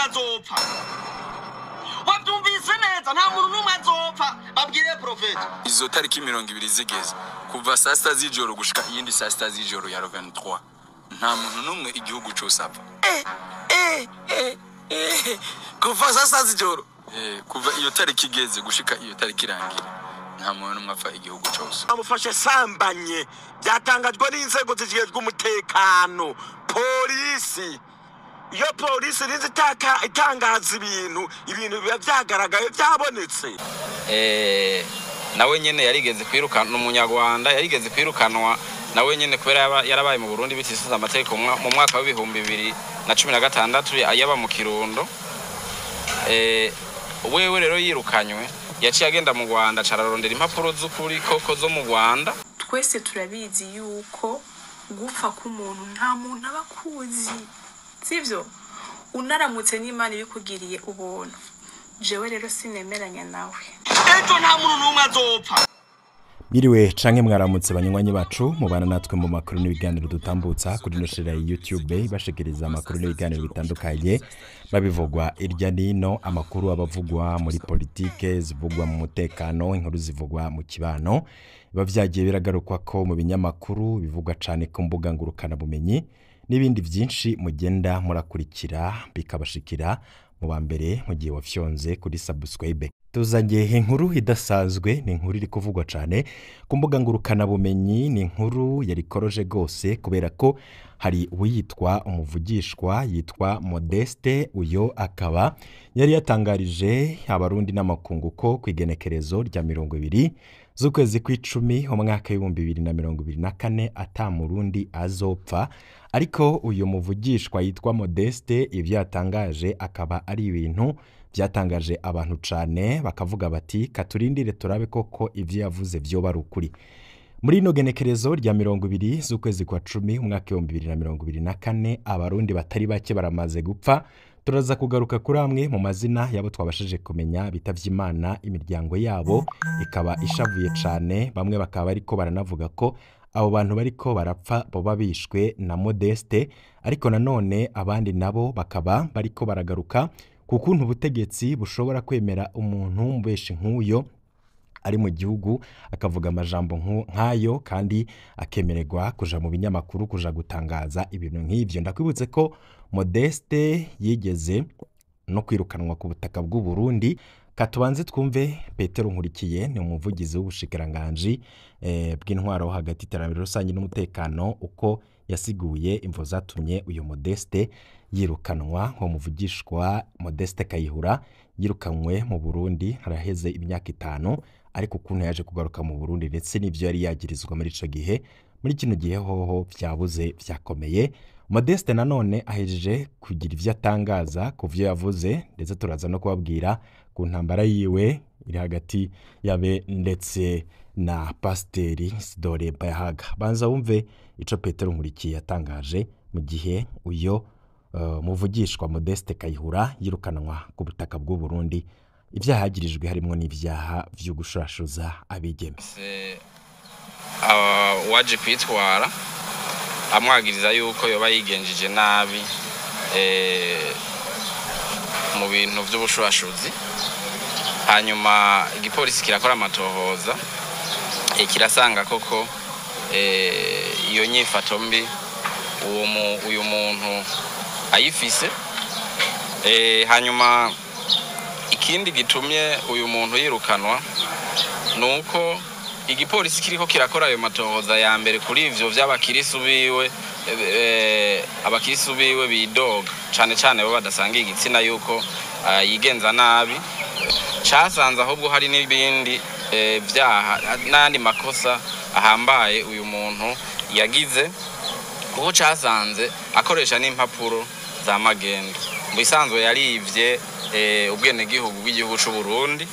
n'umwe azopfa wabyumvise neza nta muntu n'umwe azopfa babwire porofeti izo tariki mirongo ibiri zigeze. Kuva saa sita z'ijoro gushika iyindi saa sita z'ijoro ya roveni twa nta muntu n'umwe igihugu cyose apfa. Kuva saa sita z'ijoro. Eh, kuva iyo tariki igeze gushika iyo tariki irangira. Nta muntu n'umwe apfa igihugu cyose. Bamufashe sambanye. Byatangajwe n'inzego zijejwe umutekano polisi. Iyo polisi itaka itangaza ibintu. Ibintu biba byagaragaye byabonetse. Eh, nawe nyene yarigeze kwirukana umunyarwanda yarigeze kwirukanwa. Nawe nyene kubera yarabaye mu burundi bitisize amategeko mu mwaka w'ibihumbi bibiri na cumi na gatandatu yaba mu kirundo. Eh, wewe rero yirukanywe yaciye agenda mu rwanda cararondera impapuro z'ukuri koko zo mu rwanda. Twese turabizi yuko gupfa k'umuntu nta muntu aba akuzi. Sibyo? Unaramutse n'imana ibikugiriye ubuntu. Jewe rero sinemeranya nawe. Ejo nta muntu n'umwe azopfa. Biriwe canke mwaramutse banywanyi bacu mubana natwe mu makuru n'ibiganiro dutambutsa kuri no shira ya YouTube bashikiriza amakuru n'ibiganiro bitandukanye. Babivugwa irya nino amakuru abavugwa muri politike zivugwa mu mutekano inkuru zivugwa mu kibano. Biba vyagiye biragarukwa ko mu binyamakuru bivugwa cane ku mbuga ngurukana bumenyi n'ibindi byinshi mugenda murakurikira bikabashikira mu ba mbere mu gihe wafyonze kuri subscribe. Tuzanye inkuru idasanzwe ni inkuru iri kuvugwa cyane ku mbuga ngurukanabumenyi ni inkuru yari koroje rwose kubera ko hari uwitwa umuvugishwa yitwa modeste. Uyo akaba yari yatangarije abarundi n'amakungu ko ku igenekerezo rya mirongo ibiri z'ukwezi kw'icumi umwaka w'ibihumbi bibiri na mirongo ibiri na kane ata murundi azopfa. Ariko uyu muvugishwa yitwa modeste ibyo yatangaje akaba ari ibintu byatangaje abantu cyane bakavuga bati katurindire turabe koko ibyo yavuze byoba ari ukuri. Muri ino genekerezo rya mirongo ibiri z'ukwezi kwa cumi umwaka w'ibihumbi bibiri na mirongo ibiri na kane abarundi batari bake baramaze gupfa. Turaza kugaruka kuri amwe mu mazina y'abo twabashije kumenya bitavye imana imiryango yabo ikaba ishavuye cyane bamwe bakaba ariko baranavuga ko abo bantu bariko barapfa boba bishwe na modeste ariko nanone abandi nabo bakaba bariko baragaruka ku kuntu ubutegetsi bushobora kwemera umuntu mbeshi nk'uyo ari mu gihugu akavuga amajambo nk'ayo kandi akemererwa kuja mu binyamakuru kuja gutangaza ibintu nk'ibyo ndakwibutse ko modeste yigeze no kwirukanwa ku butaka bw'u Burundi katubanze twumve petero nkurikiye ni umuvugizi w'ubushikiranganji eh, bw'intwaro hagati iterambere rusange n'umutekano uko yasiguye imvo zatumye uyu modeste yirukanwa nko muvugishwa modeste kayihura yirukanwe mu burundi haraheze imyaka itanu ariko ukuntu yaje kugaruka mu burundi ndetse n'ibyo yari yagirizwa muri icyo gihe muri kino gihe hoho byabuze byakomeye modeste nanone ahejeje kugira ibyo atangaza ku byo yavuze ndetse turaza no kubabwira ku ntambara yiwe iri hagati yabe ndetse na pasiteri sidore bayahaga. Banza wumve icyo petero nkurikiye yatangaje mu gihe uyo muvugishwa modeste kayihura yirukanwa ku butaka bw'u Burundi. Ibyaha yagirijwe harimo n'ibyaha byo gushurashuza abigeme. Se- aba- uwaje kwitwara amwagiriza yuko yoba yigenjeje nabi eh, mu bintu by'ubushurashuzi hanyuma igipolisi kirakora amatohoza eh, kirasanga koko eh, iyo nyifato mbi uyu muntu ayifise Eh, hanyuma ikindi gitumye uyu muntu yirukanwa ni uko igipolisi kiriko kirakora ayo matohoza ya mbere kuri ivyo vy'abakirisu biwe eh, abakirisu biwe bidoga. Cane cane bo badasangiye igitsina yuko ah, yigenza nabi. Casanze ahubwo hari n'ibindi eh, vyaha n'andi makosa ahambaye uyu muntu yagize kuko casanze akoresha n'impapuro za magendo. Mu bisanzwe yarivye eh, ubwenegihugu bw'igihugu c'u Burundi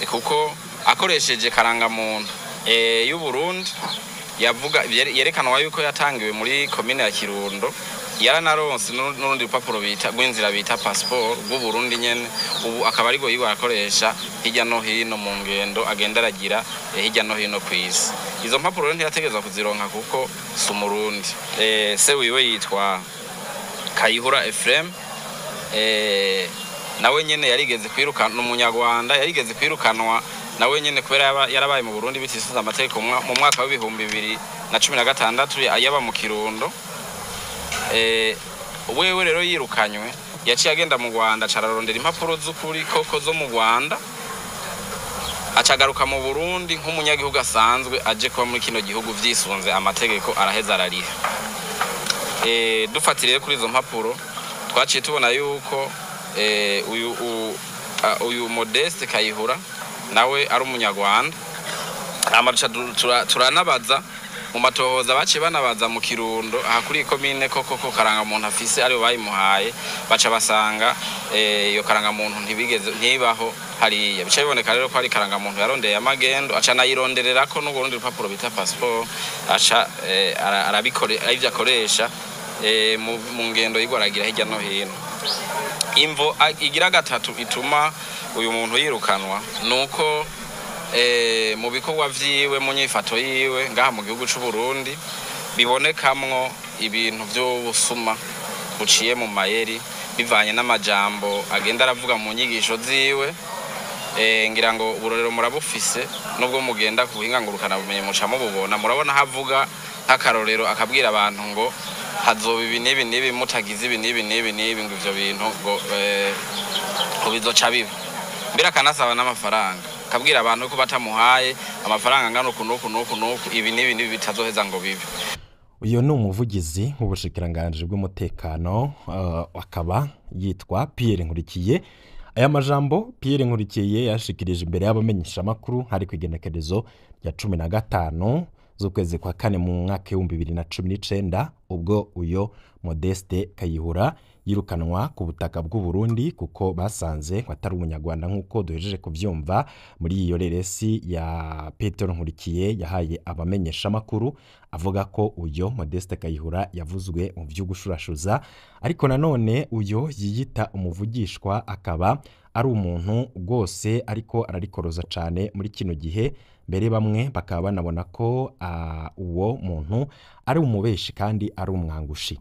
eh, kuko akoresheje karangamuntu. Eh, y'u Burundi yavuga yere- yerekanwa yuko yatangiwe muri komine ya Kirundo yaranaronse n'uru- n'urundi rupapuro bita rw'inzira bita passport rw'u Burundi nyene. Ubu akaba ariko yiwe arakoresha hirya no hino mu ngendo agenda aragira hirya no hino ku isi. Izo mpapuro rero ntiyategerezwa kuzironka kuko si umurundi. Se wiwe yitwa Kayihura Ephraim eh, nawe nyene yarigeze kwirukana umunyarwanda yarigeze kwirukanwa nawe nyene kubera yarabaye mu burundi bitisize amategeko mu mwa- mu mwaka w'ibihumbi bibiri na cumi na gatandatu yaba mu kirundo. Eh, wewe rero yirukanywe yaciye agenda mu rwanda acararondera impapuro z'ukuri koko zo mu rwanda acagaruka mu burundi nk'umunyagihugu asanzwe aje kuba muri kino gihugu vyisunze amategeko araheza arariha. Dufatiriye kuri izo mpapuro twaciye tubona yuko e, uyu, modeste kayihura nawe ari umunyarwanda. Turanabaza mu matohoza baciye banabaza mu kirundo aha kuri iyi komine koko ko karangamuntu afise ari bo bayimuhaye baca basanga eh, iyo karangamuntu ntibigeze ntibaho hariya. Bica biboneka rero ko ari karangamuntu yarondeye amagendo aca anayirondererako n'uburundi rupapuro bita passport aca eh, ara- arabikore arivyo akoresha eh, mu mu ngendo yigwaragira hirya no hino. Imvo igira gatatu ituma uyu muntu yirukanwa nuko eh, mu bikorwa vyiwe mu nyifato yiwe ngaha mu gihugu c'u Burundi bibonekamwo ibintu vy'ubusuma buciye mu mayeri bivanye n'amajambo agenda aravuga mu nyigisho ziwe eh, ngira ngo uburorero murabufise nubwo mugenda ku buhinga ngurukana bumenye muca mububona murabona havuga nk'akarorero akabwira abantu ngo hazoba ibi n'ibi n'ibi mutagize ibi n'ibi n'ibi n'ibi ngo ivyo bintu eh, ngo bizoca biba. Mbere akanasaba n'amafaranga. Akabwira abantu ko batamuhaye amafaranga angana uku n'uku n'uku n'uku ibi n'ibi n'ibi bitazoheza ngo bibe. Uyu ni umuvugizi w'ubushikiranganji bw'umutekano uh, akaba yitwa Pierre Nkurikiye. Aya majambo Pierre Nkurikiye yashikirije imbere y'abamenyeshamakuru hari ku igenekerezo rya cumi na gatanu z'ukwezi kwa kane mu mwaka w'ibihumbi bibiri na cumi n'icenda. Ubwo uyo Modeste Kayihura yirukanwa ku butaka bw'u Burundi kuko basanze atari umunyarwanda nk'uko duhejeje kuvyumva muri iyo reresi ya Petero Nkurikiye yahaye abamenyeshamakuru avuga ko uyo Modeste Kayihura yavuzwe mu vy'ugushurashuza ariko nanone uyo yiyita umuvugishwa akaba ari umuntu rwose ariko ararikoroza cyane muri kino gihe mbere bamwe bakaba banabona ko ah, uwo muntu ari umubeshi kandi ari umwangushi.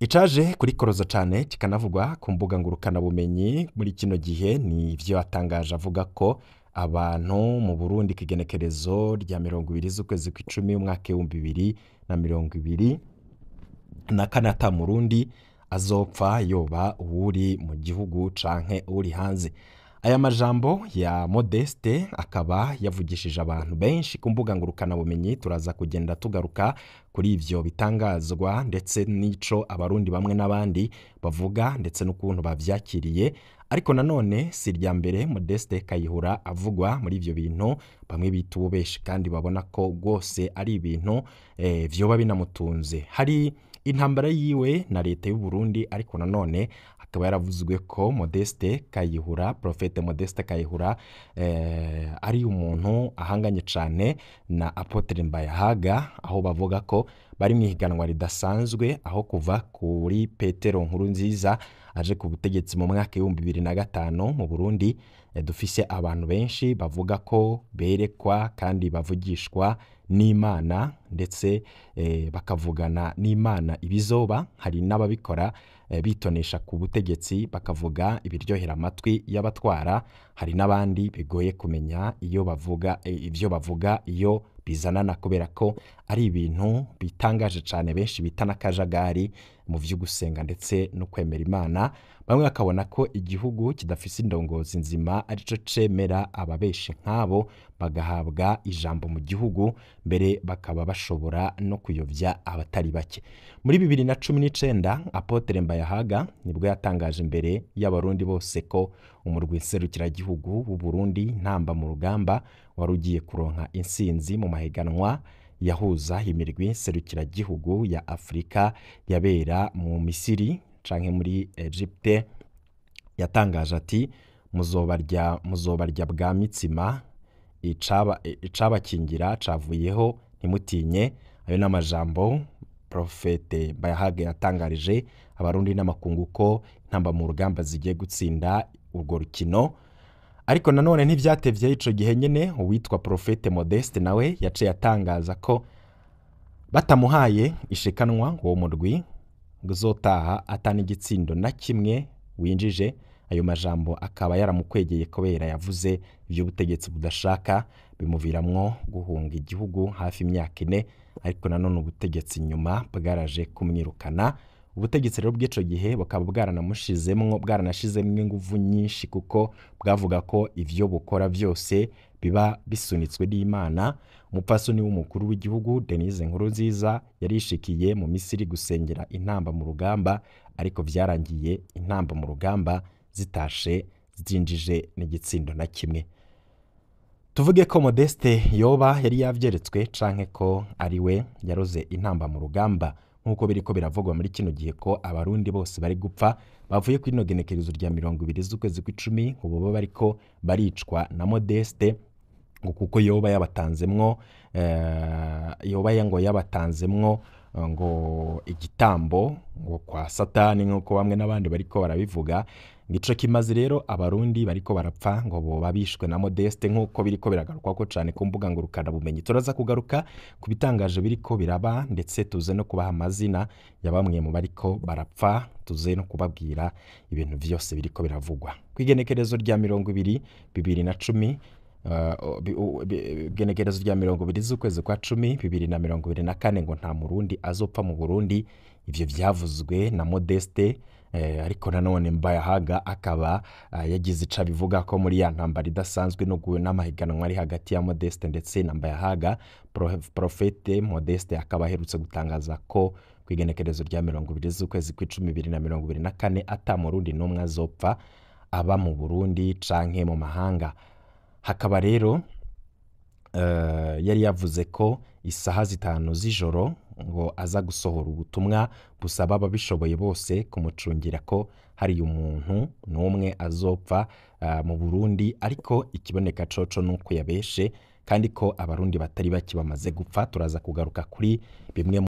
Icaje kurikoroza cyane kikanavugwa ku mbuga ngurukanabumenyi muri kino gihe ni ibyo yatangaje avuga ko abantu mu burundi ku igenekerezo rya mirongo ibiri z'ukwezi kw'icumi umwaka w'ibihumbi bibiri na mirongo ibiri na kane ata murundi azopfa yoba uwuri mu gihugu canke uri hanze. Aya majambo ya modeste akaba yavugishije abantu benshi ku mbuga ngurukanabumenyi turaza kugenda tugaruka kuri ivyo bitangazwa ndetse n'ico abarundi bamwe n'abandi bavuga ndetse n'ukuntu bavyakiriye. Ariko nanone si irya mbere modeste kayihura avugwa muri ivyo bintu bamwe bita ububeshi kandi babona ko rwose ari ibintu eh, vyoba binamutunze. Hari intambara yiwe na leta y'u Burundi ariko nanone akaba yaravuzwe ko Modeste Kayihura Profete Modeste Kayihura eh, ari umuntu ahanganye cyane na Apotre Mbayahaga aho bavuga ko bari mu ihiganwa ridasanzwe aho kuva kuri Petero Nkurunziza aje ku butegetsi mu mwaka w'ibihumbi bibiri na gatanu mu Burundi eh, dufise abantu benshi bavuga ko berekwa kandi bavugishwa n'Imana ndetse eh, bakavugana n'Imana ibizoba hari n'ababikora bitonesha ku butegetsi bakavuga ibiryohera amatwi y'abatwara. Hari n'abandi bigoye kumenya iyo bavuga eh, ibyo bavuga iyo bizanana kubera ko ari ibintu bitangaje cyane benshi bita n'akajagari mu byo gusenga ndetse no kwemera imana bamwe bakabona ko igihugu kidafise indongozi nzima arico cemera ababeshi nk'abo bagahabwa ijambo mu gihugu mbere bakaba bashobora no kuyovya abatari bake. Muri bibiri na cumi n'icenda apotere mbayahaga ni bwo yatangaje imbere y'abarundi bose ko umurwi nserukiragihugu w'u ntamba mu rugamba wari ugiye kuronka insinzi mu mahiganwa yahuza imirwi nserukiragihugu ya afurika yabera mu misiri canke muri egypte yatangaje ati muzobarya bwa mitsima icaba icabakingira cavuyeho ntimutinye. Ayo n'amajambo profete bayahaga yatangarije abarundi n'amakungu ko intamba mu rugamba zigiye gutsinda urwo rukino. Ariko nanone ntibyatevye ico gihe nyene uwitwa profete modeste nawe yaciye atangaza ko batamuhaye ishikanwa uwo murwi uzotaha atana igitsindo na kimwe winjije. Ayo majambo akaba yaramukwegeye kubera yavuze iby'ubutegetsi budashaka bimuviramwo guhunga igihugu hafi imyaka ine ariko nanone ubutegetsi nyuma bwaraje kumwirukana. Ubutegetsi rero bw'ico gihe bukaba bwaranamushizemwo bwaranashizemwo inguvu nyinshi kuko bwavuga ko ivyo bukora byose biba bisunitswe n'imana. Umupfasoni w'umukuru w'igihugu denise nkurunziza yarishikiye mu misiri gusengera intamba mu rugamba ariko vyarangiye intamba mu rugamba zitashe zinjije n'igitsindo na kimwe. Tuvuge ko modeste yoba yari yavyeretswe canke ko ari we yaroze intamba mu rugamba. Nk'uko biriko biravugwa muri kino gihe ko abarundi bose bari gupfa bavuye kuri ino genekerezo rya mirongo ibiri z'ukwezi kw'icumi ngo boba bariko baricwa na modeste ngo kuko yoba yabatanzemwo eh, yoba ngo yabatanzemwo eh, ngo igitambo ngo kwa satani nk'uko bamwe n'abandi bariko barabivuga ngico kimaze rero abarundi bariko barapfa ngo boba bishwe na modeste nk'uko biriko biragarukwako cane ku mbuga ngurukana bumenyi turaza kugaruka ku bitangaje biriko biraba ndetse tuze no kubaha amazina ya bamwe mu bariko barapfa tuze no kubabwira ibintu vyose biriko biravugwa. Kw'igenekerezo rya mirongo ibiri bibiri na cumi Uh, igenekerezo rya mirongo ibiri z'ukwezi kwa cumi bibiri na mirongo ibiri na kane ngo nta murundi azopfa mu burundi ivyo vyavuzwe na modeste ariko nanone mbayahaga akaba uh, yagize ico abivuga ko muri ya ntambara idasanzwe n'amahiganwa ari hagati ya modeste ndetse na mbayahaga Pro- profete modeste akaba aherutse gutangaza ko ku igenekerezo rya mirongo ibiri z'ukwezi kw'icumi bibiri na mirongo ibiri na kane ata murundi n'umwe azopfa aba mu burundi canke mu mahanga. Hakaba rero eh, yari yavuze ko isaha zitanu z'ijoro ngo aza gusohora ubutumwa busaba ababishoboye bose kumucungira ko hari umuntu n'umwe azopfa eh, mu burundi. Ariko ikiboneka coco ni uko yabeshe kandi ko abarundi batari bake bamaze gupfa turaza kugaruka kuri bimwe